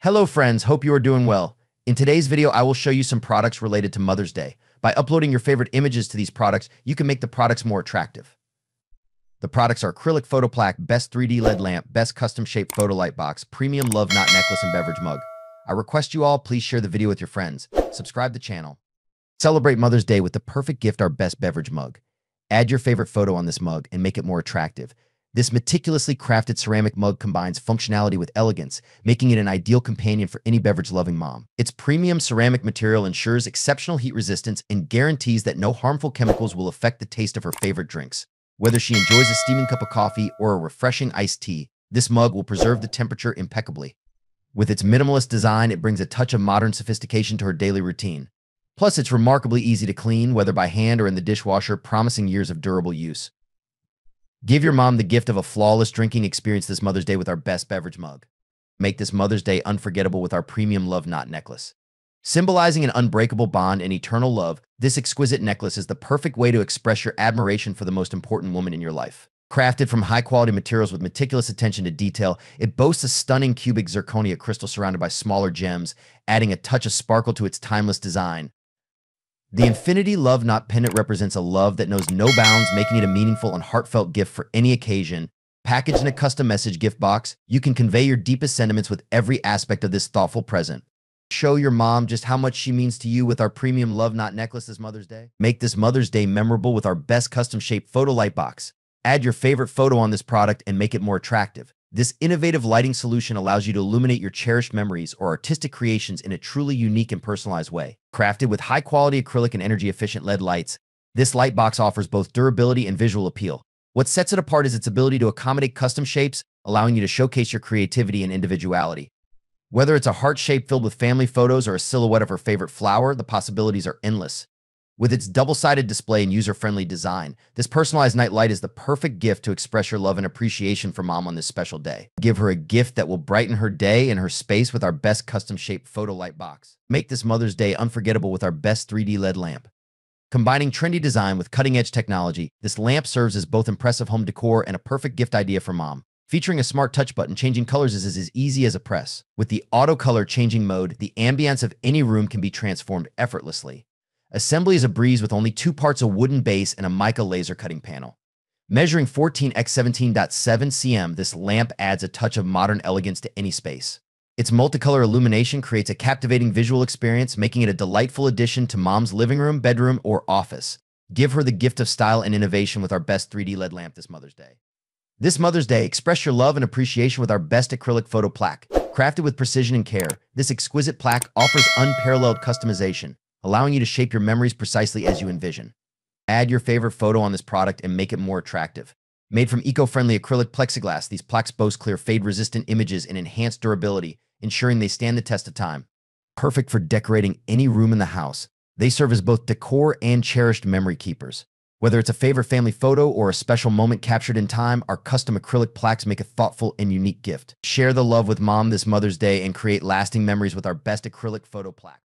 Hello friends, hope you are doing well. In today's video, I will show you some products related to Mother's Day. By uploading your favorite images to these products, you can make the products more attractive. The products are acrylic photo plaque, best 3D LED lamp, best custom shaped photo light box, premium love knot necklace and beverage mug. I request you all please share the video with your friends, subscribe the channel. Celebrate Mother's Day with the perfect gift our best beverage mug. Add your favorite photo on this mug and make it more attractive. This meticulously crafted ceramic mug combines functionality with elegance, making it an ideal companion for any beverage-loving mom. Its premium ceramic material ensures exceptional heat resistance and guarantees that no harmful chemicals will affect the taste of her favorite drinks. Whether she enjoys a steaming cup of coffee or a refreshing iced tea, this mug will preserve the temperature impeccably. With its minimalist design, it brings a touch of modern sophistication to her daily routine. Plus, it's remarkably easy to clean, whether by hand or in the dishwasher, promising years of durable use. Give your mom the gift of a flawless drinking experience this Mother's Day with our best beverage mug. Make this Mother's Day unforgettable with our premium love knot necklace. Symbolizing an unbreakable bond and eternal love, this exquisite necklace is the perfect way to express your admiration for the most important woman in your life. Crafted from high-quality materials with meticulous attention to detail, it boasts a stunning cubic zirconia crystal surrounded by smaller gems, adding a touch of sparkle to its timeless design. The Infinity Love Knot pendant represents a love that knows no bounds, making it a meaningful and heartfelt gift for any occasion. Packaged in a custom message gift box, you can convey your deepest sentiments with every aspect of this thoughtful present. Show your mom just how much she means to you with our premium Love Knot necklace this Mother's Day. Make this Mother's Day memorable with our best custom shaped photo light box. Add your favorite photo on this product and make it more attractive. This innovative lighting solution allows you to illuminate your cherished memories or artistic creations in a truly unique and personalized way. Crafted with high-quality acrylic and energy-efficient LED lights, this light box offers both durability and visual appeal. What sets it apart is its ability to accommodate custom shapes, allowing you to showcase your creativity and individuality. Whether it's a heart shape filled with family photos or a silhouette of her favorite flower, the possibilities are endless. With its double-sided display and user-friendly design, this personalized night light is the perfect gift to express your love and appreciation for mom on this special day. Give her a gift that will brighten her day and her space with our best custom-shaped photo light box. Make this Mother's Day unforgettable with our best 3D LED lamp. Combining trendy design with cutting-edge technology, this lamp serves as both impressive home decor and a perfect gift idea for mom. Featuring a smart touch button, changing colors is as easy as a press. With the auto color changing mode, the ambience of any room can be transformed effortlessly. Assembly is a breeze with only two parts a wooden base and a mica laser cutting panel. Measuring 14 x 17.7 cm, this lamp adds a touch of modern elegance to any space. Its multicolor illumination creates a captivating visual experience, making it a delightful addition to mom's living room, bedroom, or office. Give her the gift of style and innovation with our best 3D LED lamp this Mother's Day. This Mother's Day, express your love and appreciation with our best acrylic photo plaque. Crafted with precision and care, this exquisite plaque offers unparalleled customization, allowing you to shape your memories precisely as you envision. Add your favorite photo on this product and make it more attractive. Made from eco-friendly acrylic plexiglass, these plaques boast clear fade-resistant images and enhanced durability, ensuring they stand the test of time. Perfect for decorating any room in the house, they serve as both decor and cherished memory keepers. Whether it's a favorite family photo or a special moment captured in time, our custom acrylic plaques make a thoughtful and unique gift. Share the love with mom this Mother's Day and create lasting memories with our best acrylic photo plaque.